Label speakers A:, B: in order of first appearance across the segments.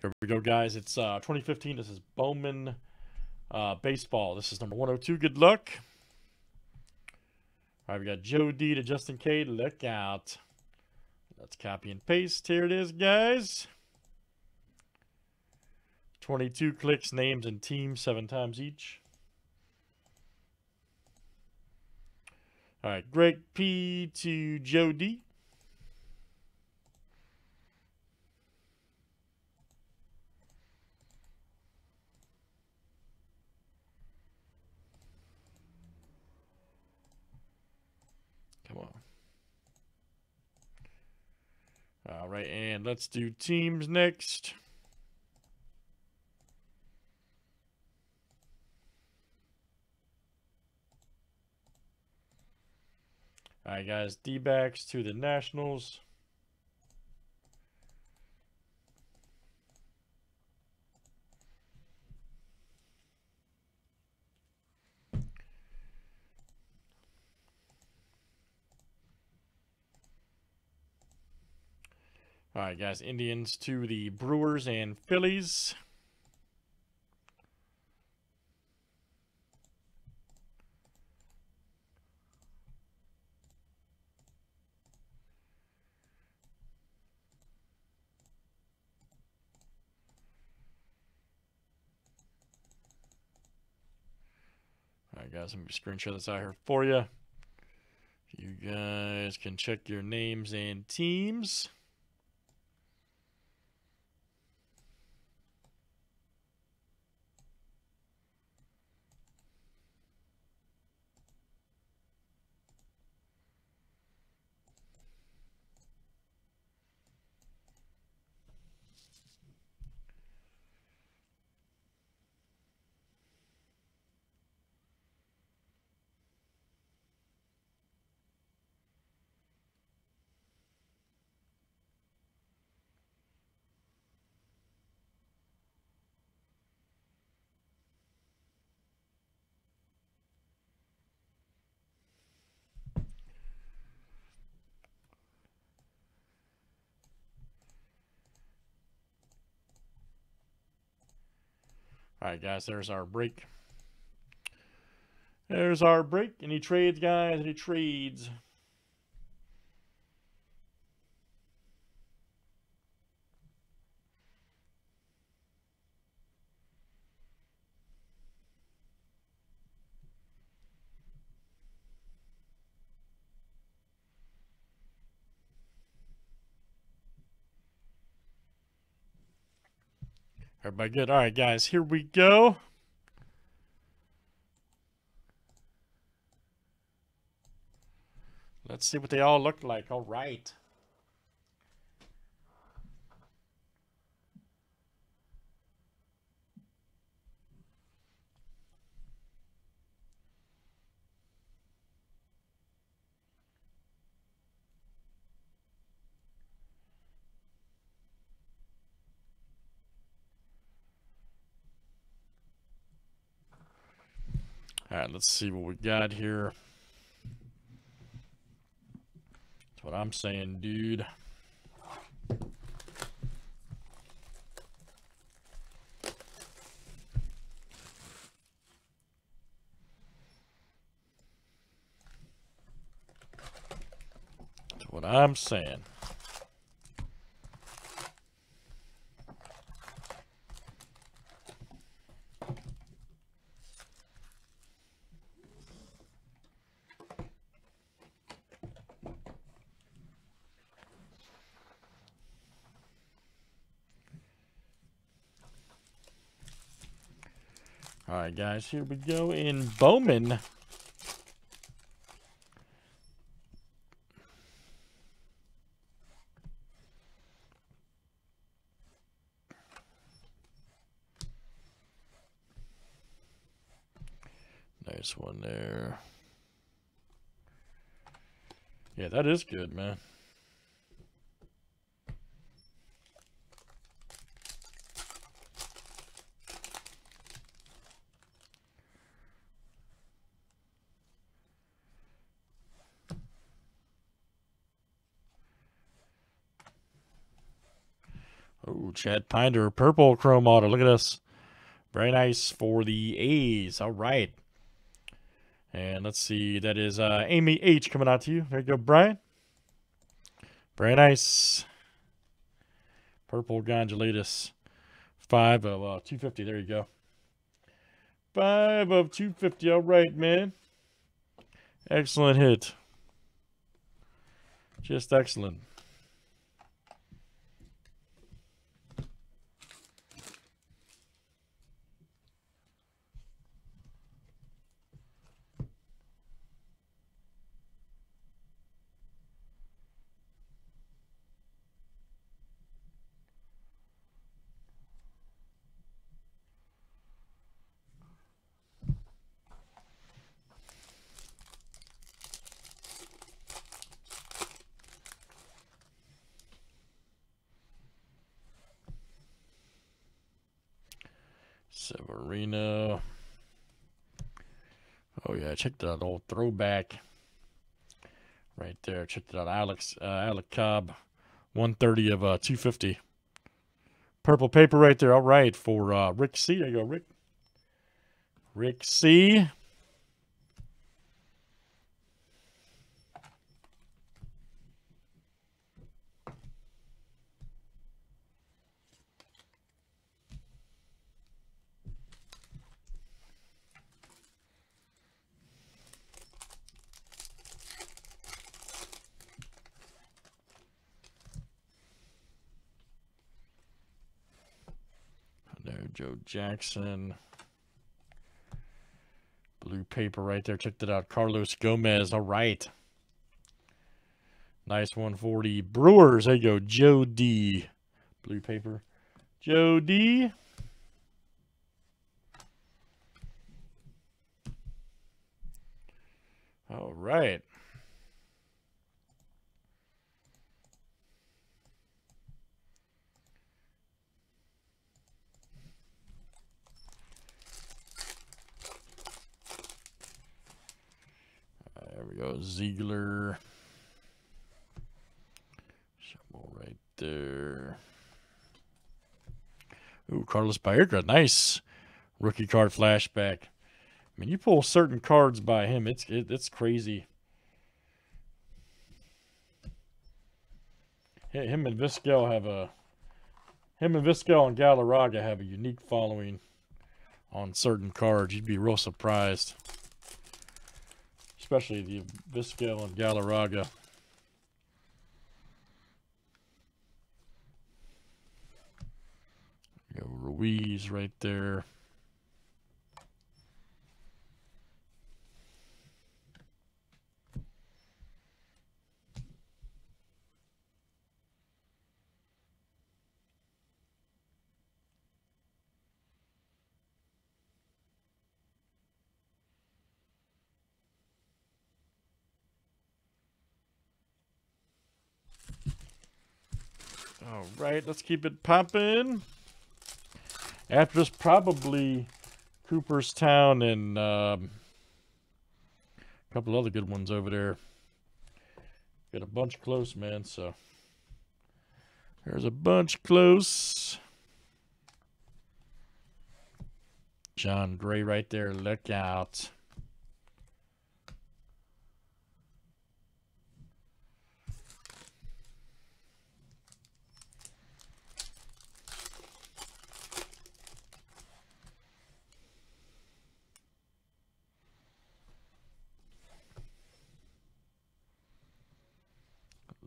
A: Here we go, guys. It's uh, 2015. This is Bowman uh, Baseball. This is number 102. Good luck. All right, we got Joe D to Justin K. Look out. Let's copy and paste. Here it is, guys. 22 clicks, names, and teams seven times each. All right, Greg P to Joe D. right, and let's do teams next. All right, guys, D-backs to the Nationals. All right, guys, Indians to the Brewers and Phillies. All right, guys, let me screenshot this out here for you. You guys can check your names and teams. All right, guys, there's our break. There's our break. Any trades, guys? Any trades? Everybody good? All right, guys, here we go. Let's see what they all look like. All right. All right, let's see what we got here. That's what I'm saying, dude. That's what I'm saying. All right, guys, here we go in Bowman. Nice one there. Yeah, that is good, man. Oh, Chad Pinder, purple chrome auto. Look at this. Very nice for the A's. All right. And let's see, that is uh, Amy H coming out to you. There you go, Brian. Very nice. Purple Gondolatus. Five of uh, 250. There you go. Five of 250. All right, man. Excellent hit. Just excellent. Severino. Oh yeah, check that old throwback right there. Check that out, Alex uh, Alec Cobb, one thirty of uh, two fifty. Purple paper right there. All right for uh, Rick C. There you go, Rick. Rick C. Joe Jackson. Blue paper right there. Check that out. Carlos Gomez. All right. Nice 140. Brewers. There you go. Joe D. Blue paper. Joe D. All right. There we go. Ziegler. Right there. Ooh, Carlos Baerga. Nice. Rookie card flashback. I mean, you pull certain cards by him, it's it, it's crazy. Him and Vizquel have a him and Vizquel and Galarraga have a unique following on certain cards. You'd be real surprised especially the Vizquel and Galarraga. Go Ruiz right there. All right, let's keep it popping. After this, probably Cooperstown and um, a couple other good ones over there. Got a bunch close, man. So there's a bunch close. Jon Gray right there. Look out.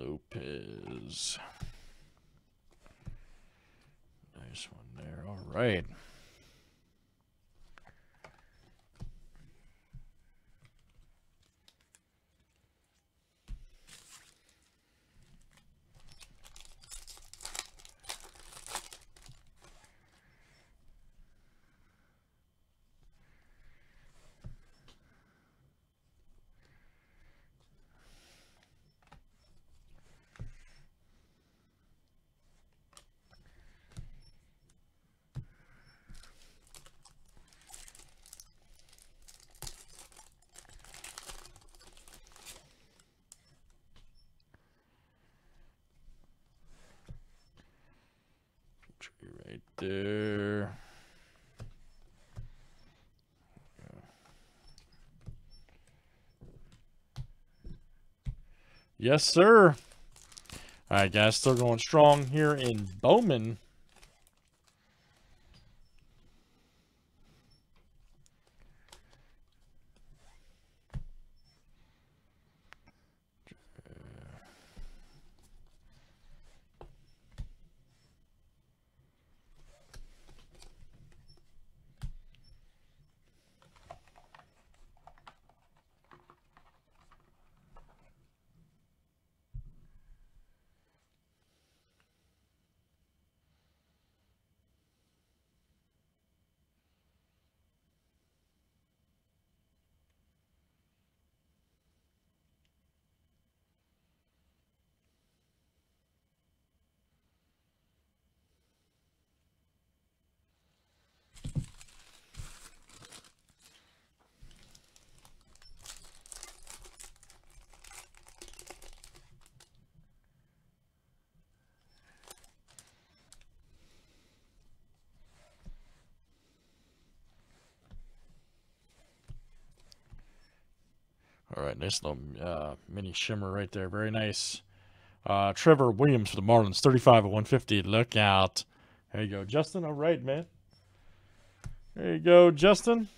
A: Lopez. Nice one there. All right. There. Yes, sir. All right, guys, still going strong here in Bowman. All right, nice little uh, mini shimmer right there. Very nice. Uh, Trevor Williams for the Marlins, 35 of 150. Look out. There you go, Justin. All right, man. There you go, Justin.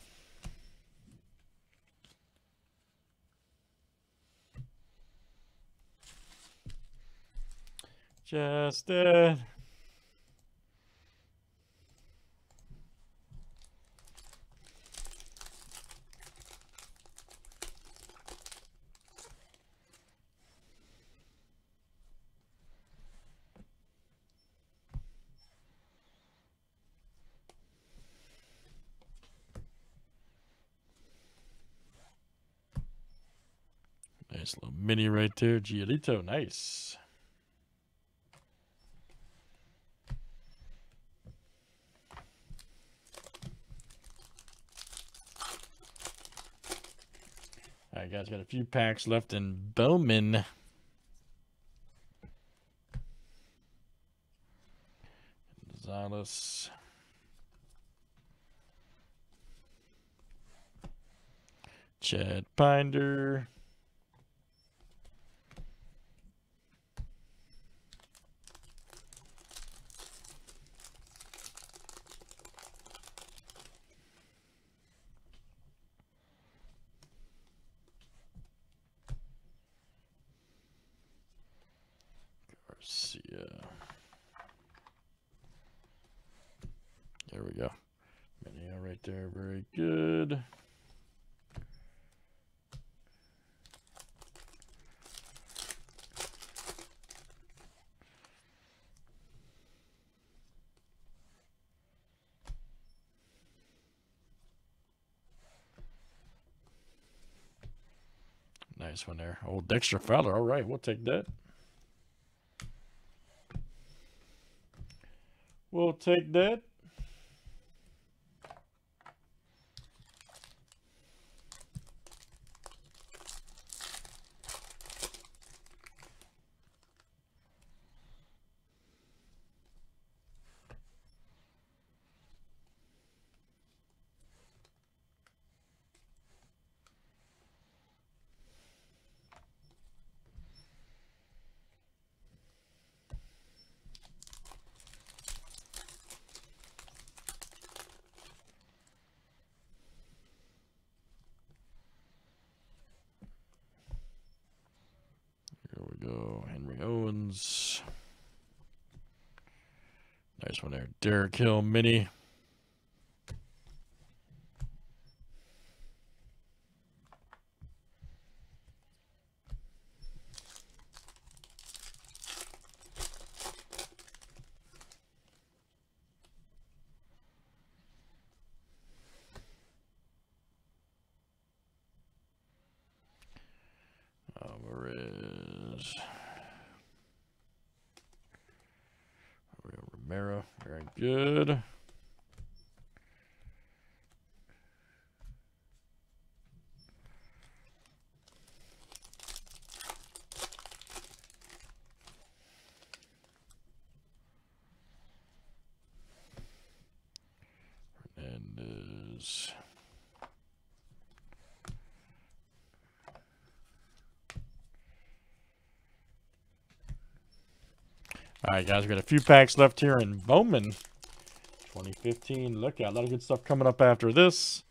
A: Justin. Nice little mini right there. Giolito, nice. All right, guys, got a few packs left in Bowman. Gonzalez. Chad Pinder. Garcia. There we go. Minio right there. Very good. Nice one there. Old Dexter Fowler. All right, we'll take that. We'll take that. Here we go. Henry Owens. Nice one there. Derek Hill mini. good. Hernandez. All right, guys, we got a few packs left here in Bowman 2015. Look at a lot of good stuff coming up after this.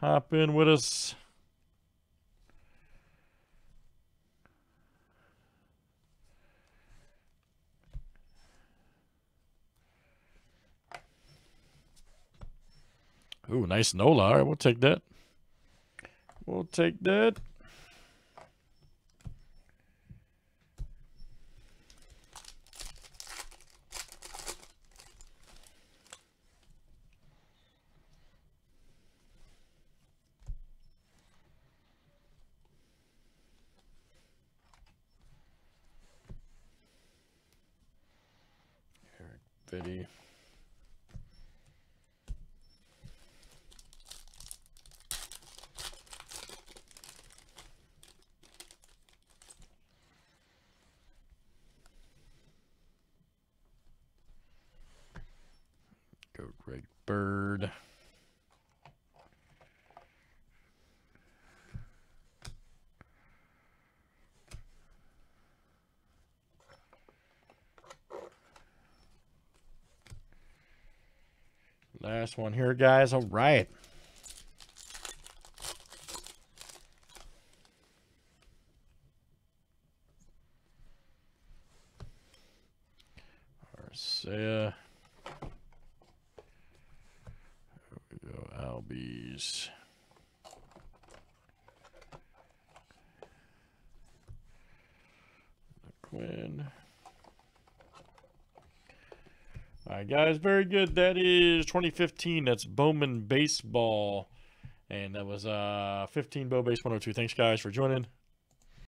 A: Hop in with us. Ooh, nice Nola. All right, we'll take that. We'll take that. Eric Biddy. Go Greg Bird. Last one here, guys. All right. Arcia. There we go. Albies. Quinn. All right, guys, very good. That is 2015. That's Bowman Baseball. And that was uh 15 Bow Base 102. Thanks, guys, for joining.